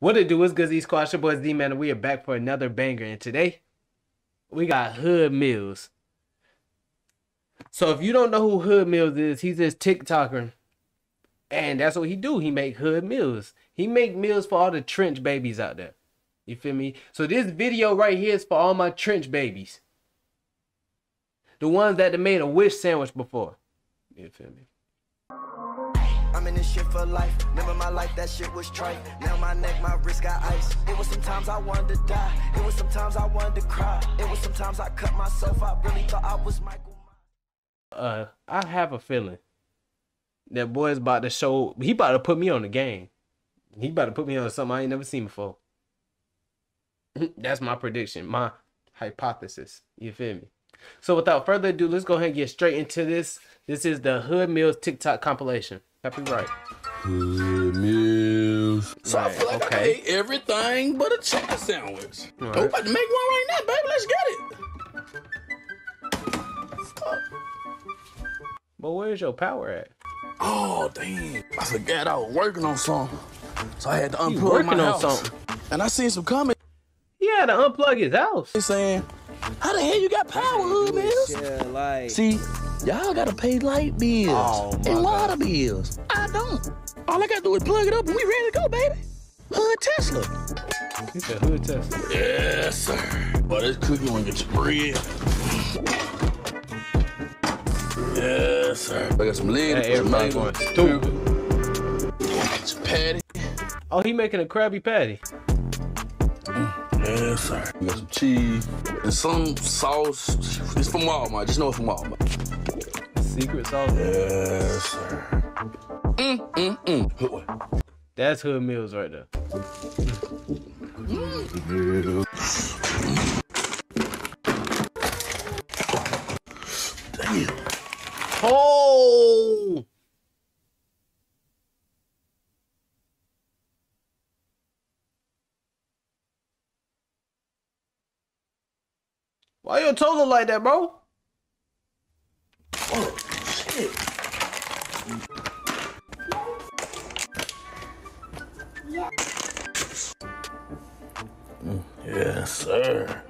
What it do is good Z Squad, your boys Z Man, and we are back for another banger. And today, we got Hood Meals. So if you don't know who Hood Meals is, he's this TikToker. And that's what he do. He make hood meals. He make meals for all the trench babies out there. You feel me? So this video right here is for all my trench babies. The ones that made a wish sandwich before. You feel me? I'm in this shit for life. Remember my life, that shit was trite. Now my neck, my wrist got ice. It was sometimes I wanted to die. It was sometimes I wanted to cry. It was sometimes I cut myself. I really thought I was Michael. Uh, I have a feeling that boy is about to show. He about to put me on the game. He about to put me on something I ain't never seen before. That's my prediction, my hypothesis. You feel me? So without further ado, let's go ahead and get straight into this. This is the Hood Meals TikTok compilation. Happy right. Hood Meals. So I Right, feel like I okay. ate everything but a chicken sandwich. Right. I'm about to make one right now, baby. Let's get it. Fuck. But where's your power at? Oh, damn. I forgot I was working on something. So I had to unplug working my on house. something? And I seen some comments He had to unplug his house. saying, how the hell you got power, Hood Meals? Yeah, like See, y'all gotta pay light bills Oh, my and water bills. I don't. All I gotta do is plug it up and we ready to go, baby. Hood Tesla. He said Hood Tesla. Yes, sir. Boy, this cookie wanna get bread. Yes, sir. I got some legs, Hey, some everybody mango, going stupid. some patty. Oh, he making a Krabby Patty. Yes, sir. We got some cheese and some sauce. It's from Walmart. Just know it's from Walmart. Secret sauce. Yes, sir. Mm, mm, mm. Hood way. That's Hood Meals right there. Damn. Oh! Why your toe look like that, bro? Yes, sir.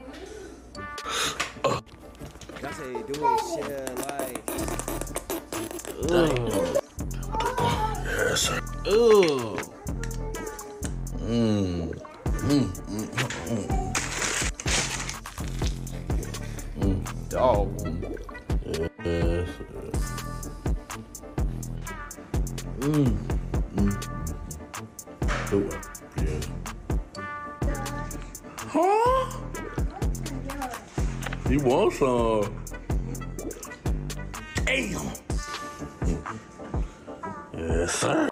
that's how you do it. Shit, like Ugh. Mm. Mm. Do it. Yes. Huh? You want some? Damn. Yes, sir.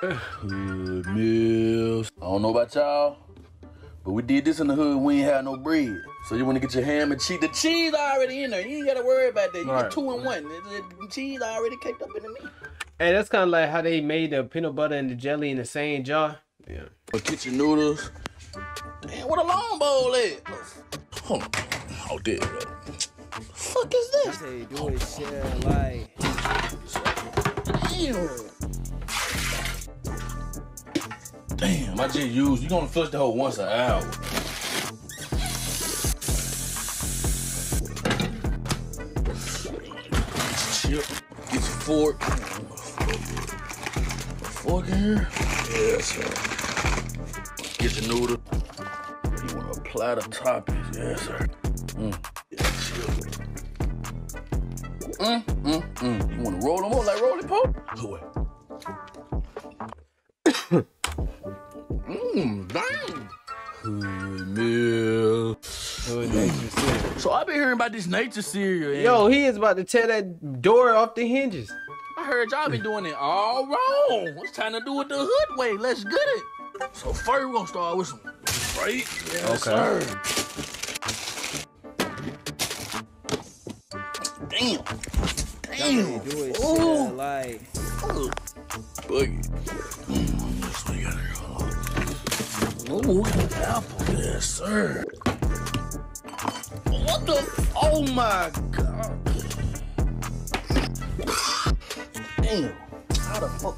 Hood Meals. I don't know about y'all, but we did this in the hood. We ain't had no bread, so you want to get your ham and cheese. The cheese already in there. You ain't gotta worry about that. You Right. get two in one. The, the cheese already caked up in the meat. Hey, that's kind of like how they made the peanut butter and the jelly in the same jar. Yeah. But kitchen noodles. Damn, what a long bowl is. Hold on. Oh, there you go. Fuck is this? how do it. Shit, like Damn. Damn, I just used. You're gonna flush the whole once an hour. Chip. Get your fork. Fork in here. Yes, sir. Get your noodle. You wanna apply the toppings. Yes, sir. Mm. Yeah, chip. Mm, mm, mm. You wanna roll them up like roly poly? Go So I've been hearing about this nature cereal. and Yo, he is about to tear that door off the hinges. I heard y'all been doing it all wrong. What's time to do it the hood way? Let's get it. So first we're gonna start with some right. Yes, Okay. sir. Damn. you Damn. do it. Ooh. Like. Boogie. Mm, this one got here. Ooh, apple. Yes, sir. What the? Oh my god. Damn. How the fuck?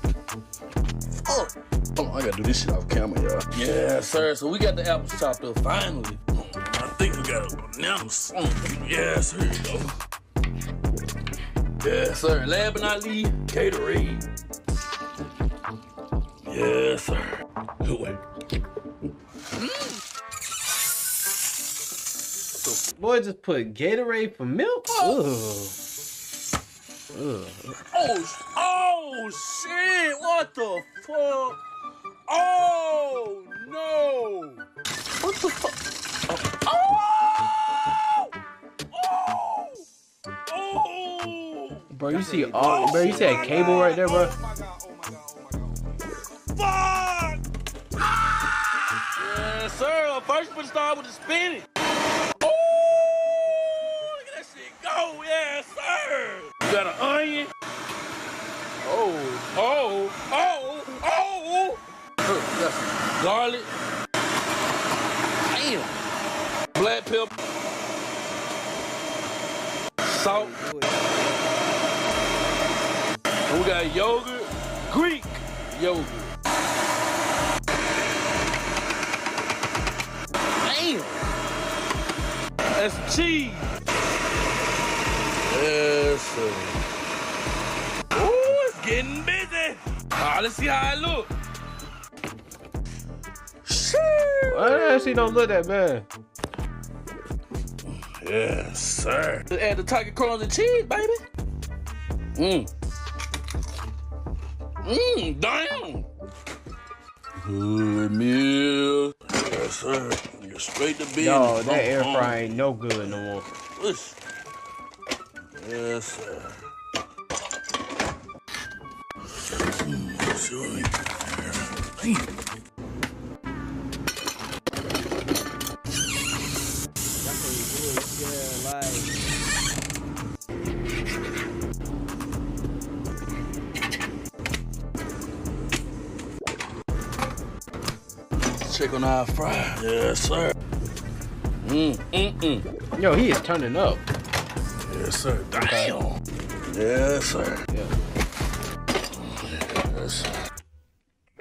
Fuck. Hold on, I gotta do this shit off camera, y'all. Yeah, sir. So we got the apples chopped up finally. I think we got a banana something. Yes, here you go. Yes, sir. Last but not least, Gatorade. Yes, sir. Good way. Boy, just put Gatorade for milk. Ugh. Ugh. Oh, oh shit! What the fuck? Oh no! What the fuck? Oh! Oh! Oh! Bro, you see all, oh bro, you see that cable right there, bro? Fuck! Yes, sir. First one start with the spinach. Oh! Look at that shit go. Yes, You got an onion. Oh, oh, oh, oh. That's garlic. Damn. Black pepper. Salt. We got yogurt. Greek yogurt. Damn. That's cheese. Sir. Ooh, it's getting busy. All right, let's see how it look. Well, actually don't look that bad. Yes, sir. Add the tiger crumbs and cheese, baby. Mmm. Mmm, damn. Good meal. Yes, sir. You're straight to business. Yo, that air fryer ain't no good no more. Push. Like. Check on our fry. Yes, sir. Mm, mm, mm. Yo, he is turning up. Yes, sir. Damn. Yes, sir. Yeah. Yes, sir.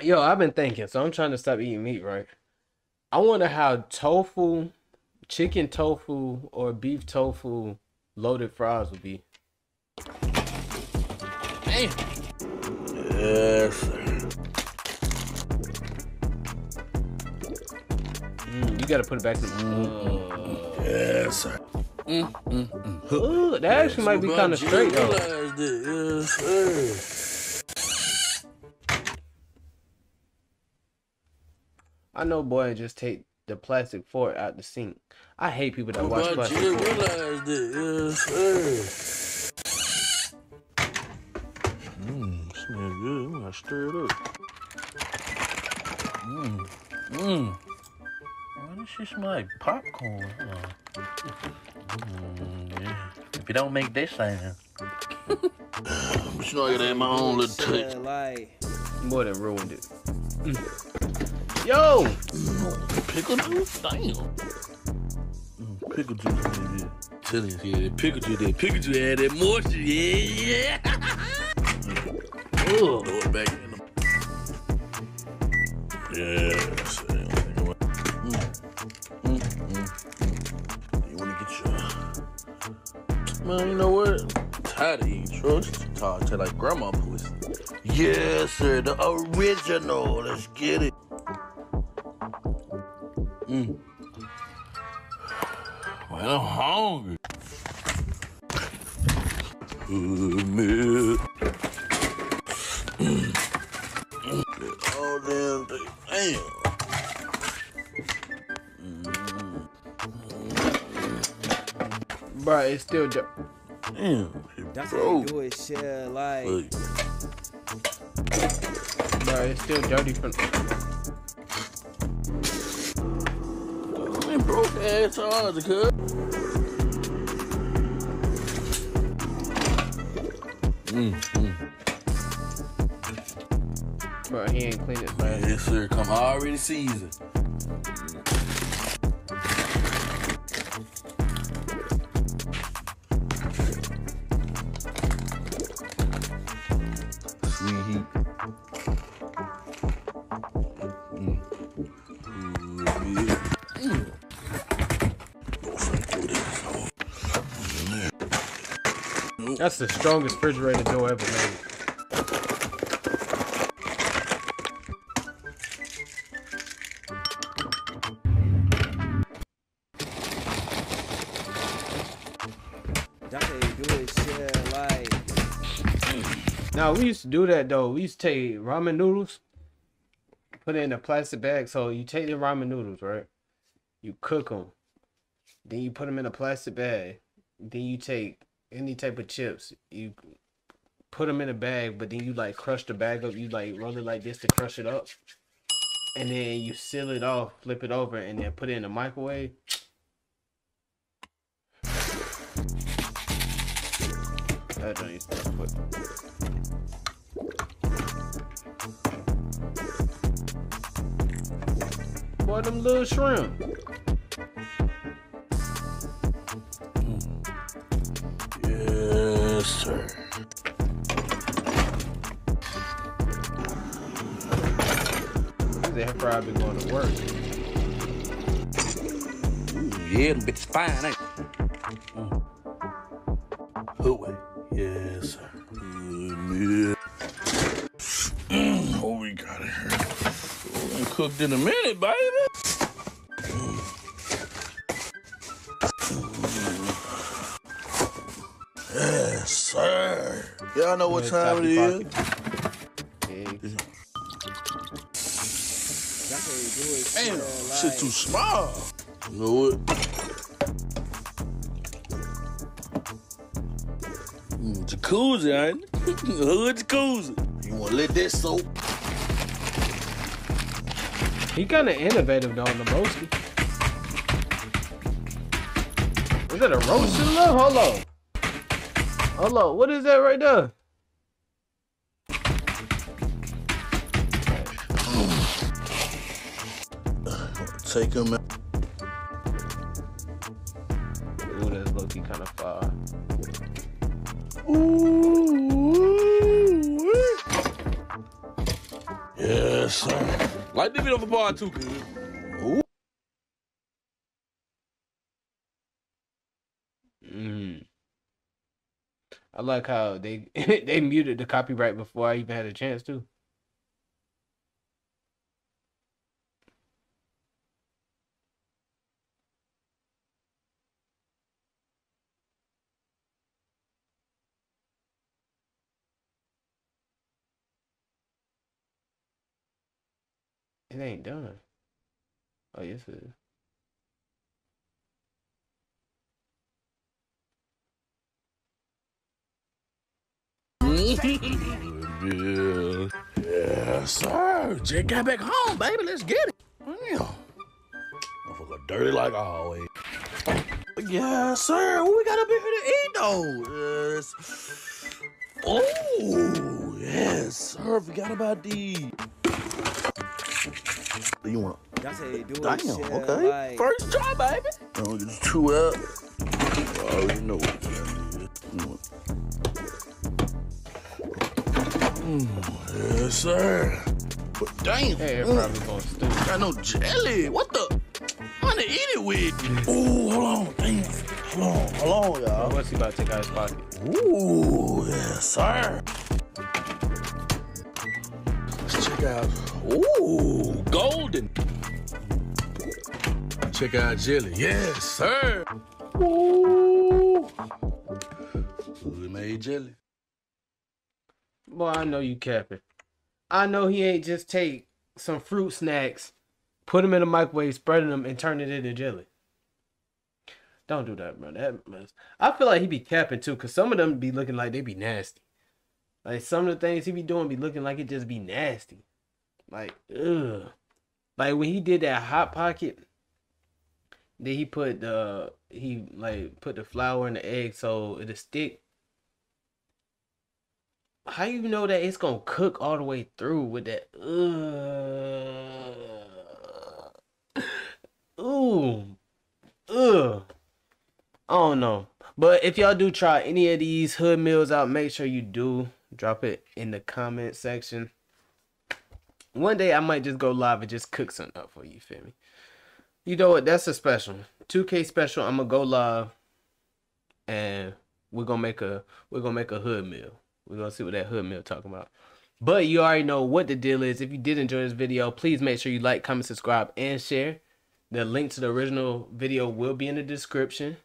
Yo, I've been thinking, so I'm trying to stop eating meat, right? I wonder how tofu, chicken tofu, or beef tofu loaded fries would be. Damn. Yes, sir. Mm, you gotta put it back to the. Yes, sir. Mm, mm, mm. Ooh, that actually might be kind of straight though. Yes. I know, boy, just take the plastic fork out the sink. I hate people that watch But plastic you fork. realized it. Yes. Mmm, smell good. I'm gonna stir it up. Mmm, mmm. Oh, this shit smell like popcorn. huh? Mm, yeah. If you don't make this sound. but you know I gotta add my own little touch. Yeah, like. More than ruined it. Yo, Pickle juice? Damn. Mm, pickle juice, baby. Telling you, yeah, that pickle juice, that pickle juice had that moisture, yeah, yeah. Ugh. Throw it back in the. Yes. Mm, mm, mm, mm. Man, you know what? I'm tired of eating trust. Tired to like grandma pussy. Yes, sir. The original. Let's get it. Mm. Well, I'm hungry. Oh, damn thing. Damn. Bro, it's still. Di- Damn. It That's how you do it, yeah, like. Look, bro, it's still dirty from. man, broke ass hard, cuz. Mm, mm. Bro, he ain't cleaned it last. Yes, sir. Come already seasoned. That's the strongest refrigerator door ever made. That's how you do it, shit. Like, Now we used to do that though. We used to take ramen noodles, put it in a plastic bag. So you take the ramen noodles, right? You cook them, then you put them in a plastic bag. Then you take any type of chips, you put them in a bag, but then you like crush the bag up. You like roll it like this to crush it up, and then you seal it off, flip it over, and then put it in the microwave. That joint to. Boy, them little shrimp. Yes, sir. They're probably going to work. Yeah, them bitches fine, ain't they? Mm. Hoodway. Yes, sir. Yeah. Mm, what we got it here? Oh, cooked in a minute, baby. Yes, sir. Y'all know what Yeah, time it Toppy is. Eggs. that's how you do it, Damn, shit. shit too small. You know what? Mm, jacuzzi, ain't it? Hood jacuzzi. You wanna let that soak? He kind of innovative though on the roasty. Is that a roast in there? Hold on. Hold on. What is that right there? Take him out. Ooh, that's low key kind of far. Ooh. Yes, sir. Like the video for part two, kid. Ooh. Mm. I like how they they muted the copyright before I even had a chance to. It ain't done. Oh yes it is. Yeah. Yes, sir. Just got back home, baby. Let's get it. Damn. Motherfucker dirty like always. Yes, sir. What we got up in here to eat, though? Yes. Oh, yes, sir. Forgot about the. You want? that's how you do Damn. it, shit. Okay. Like, First try, baby. Oh, just two up. I already know Mm, yes, sir. But damn. Hey, mm, probably going stupid. got no jelly. What the? I'm gonna eat it with. Ooh, hold on. Damn. Hold on. Hold on, y'all. What's he about to take out his pocket? Ooh, yes, sir. Let's check out. Ooh, golden. Check out jelly. Yes, sir. Ooh. Good made jelly. Boy, I know you capping. I know he ain't just take some fruit snacks, put them in the microwave, spreading them, and turn it into jelly. Don't do that, bro. That mess. I feel like he be capping too, cause some of them be looking like they be nasty. Like some of the things he be doing be looking like it just be nasty. Like ugh. Like when he did that hot pocket, then he put the he like put the flour and the egg so it'll stick how you know that it's gonna cook all the way through with that? Ugh. Ooh. Ugh. I don't know. But if y'all do try any of these hood meals out, make sure you do drop it in the comment section. One day I might just go live and just cook something up for you, feel me? You know what? That's a special. 2K special. I'm gonna go live and we're gonna make a we're gonna make a hood meal. We're gonna see what that hood meal talking about. But you already know what the deal is. If you did enjoy this video, please make sure you like, comment, subscribe, and share. The link to the original video will be in the description.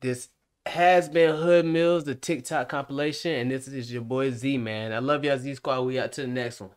This has been Hood Meals, the TikTok compilation, and this is your boy Z Man. I love y'all Z Squad. We out to the next one.